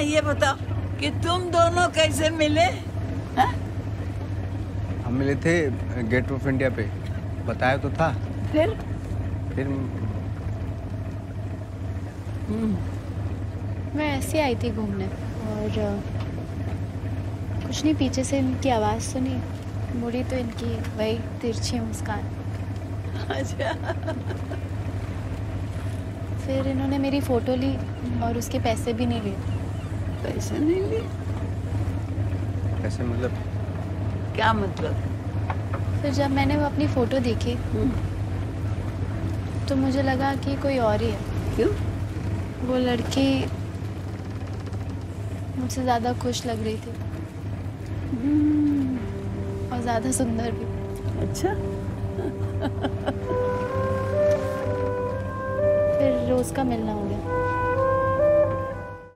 हाँ ये बताओ कि तुम दोनों कैसे मिले? हाँ? हम मिले थे गेट ऑफ़ इंडिया पे। बताया तो था। फिर? फिर मैं ऐसे आई थी घूमने और कुछ नहीं पीछे से इनकी आवाज़ सुनी। मुड़ी तो इनकी वही तिरछी मुस्कान। अच्छा। फिर इन्होंने मेरी फ़ोटो ली और उसके पैसे भी नहीं लिए। पैसे नहीं लिए ऐसे मतलब? क्या मतलब? फिर जब मैंने वो अपनी फ़ोटो देखी तो मुझे लगा कि कोई और ही है। क्यों? वो लड़की मुझसे ज़्यादा खुश लग रही थी। और ज़्यादा सुंदर भी। अच्छा। फिर रोज़ का मिलना हो गया।